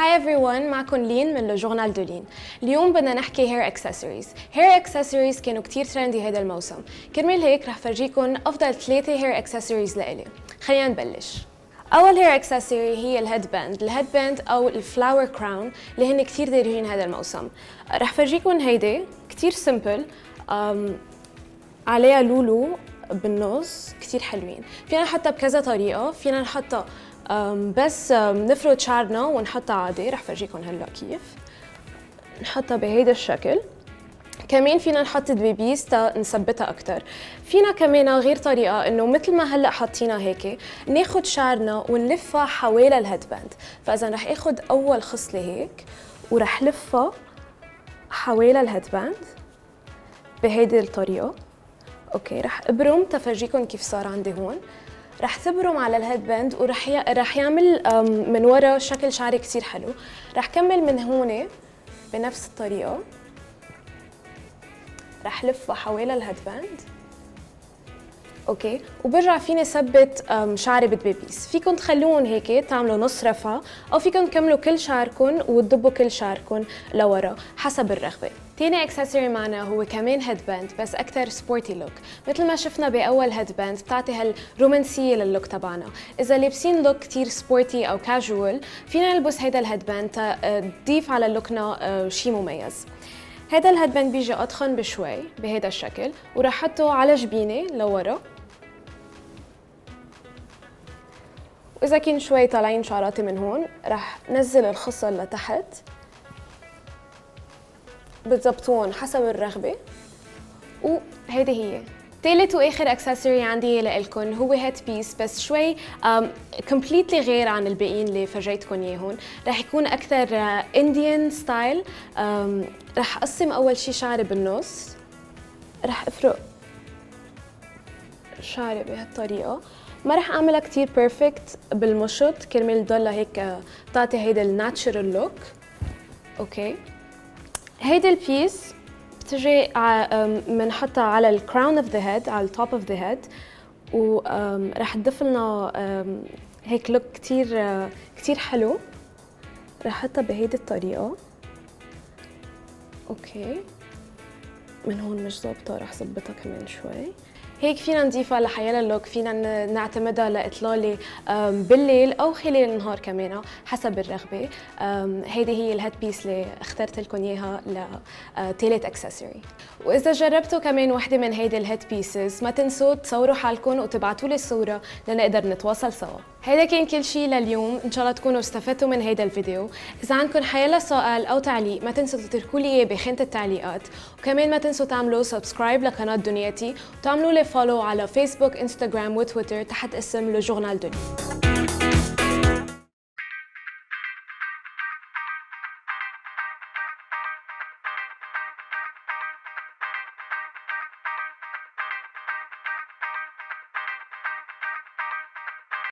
Hi everyone. معكم لين من Journal de Leen اليوم بدنا نحكي hair accessories hair accessories كانوا كتير trendy هذا الموسم. كرمال هيك رح فرجيكم أفضل ثلاثة hair accessories لإلي. خلينا نبلش. أول hair accessory هي ال headband ال headband أو ال flower crown اللي هن كثير دارجين هذا الموسم. رح فرجيكم هيدي. كثير simple عليها لولو بالنص. كثير حلوين. فينا نحطها بكذا طريقة. فينا نحطها بس نفرد شعرنا ونحطها عادي. رح فرجيكم هلأ كيف. نحطها بهيدا الشكل. كمان فينا نحط دبيبيس نثبتها أكثر فينا كمان غير طريقة إنه مثل ما هلأ حاطينها هيك ناخذ شعرنا ونلفها حوالي ال headband فإذا رح اخذ أول خصلة هيك ورح لفها حوالي ال headband بهيدي الطريقة. okay رح أبرم تفرجيكم كيف صار عندي هون. رح تبرم على ال headband ورح. رح يعمل من ورا شكل شعري كثير حلو رح كمل من هون بنفس الطريقة رح لفها حوالي ال headband okay؟ وبرجع فيني ثبت شعري بدبيبيس فيكم تخلوهم هيك تعملوا نص رفع أو فيكم تكملوا كل شعركم وتضبوا كل شعركم لورا حسب الرغبة. تاني accessory معنا هو كمان headband بس أكثر sporty look مثل ما شفنا بأول headband بتعطي هالرومانسية لل look تبعنا. إذا لابسين look كثير sporty أو كاجوال فينا نلبس هيدا ال headband تضيف على look نا شيء مميز. هذا ال headband بيجي أضخم بشوي بهذا الشكل وراح أحطه على جبيني لورا. وإذا كان شوي طالعين شعراتي من هون رح نزل الخصل لتحت. بتظبطون حسب الرغبة. وهيدي هي. ثالث وآخر accessory عندي لكم هو headpiece بس شوي completely غير عن الباقيين اللي فرجيتكم إياهم. رح يكون أكثر Indian style رح أقسم أول شيء شعري بالنص. رح أفرق شعري بهالطريقة. ما رح أعملها كثير perfect بالمشط كرمال تضلها هيك تعطي هيدا ال natural look okay هيدي ال piece بتجي بنحطها على ال crown of the head على ال top of the head ورح تضيف لنا هيك look كثير كثير حلو. رح احطها بهيدي الطريقة. okay من هون مش ظابطة رح ظبطها كمان شوي. هيك فينا نضيفها لحيلا ال look فينا نعتمدها لاطلالي بالليل أو خلال النهار كمان حسب الرغبة. هيدي هي ال headpiece اللي اخترت لكم إياها لثالث accessory وإذا جربتوا كمان وحدة من هيدي ال headpieces ما تنسوا تصوروا حالكم وتبعتوا لي الصورة لنقدر نتواصل سوا. هيدا كان كل شيء لليوم إن شاء الله تكونوا استفدتوا من هيدا الفيديو. إذا عندكم حيلا سؤال أو تعليق ما تنسوا تتركوا لي إياه بخانه التعليقات. وكمان ما تنسوا تعملوا subscribe لقناة دنيتي وتعملوا لي follow على فيسبوك انستغرام وتويتر تحت اسم Le Journal de Leen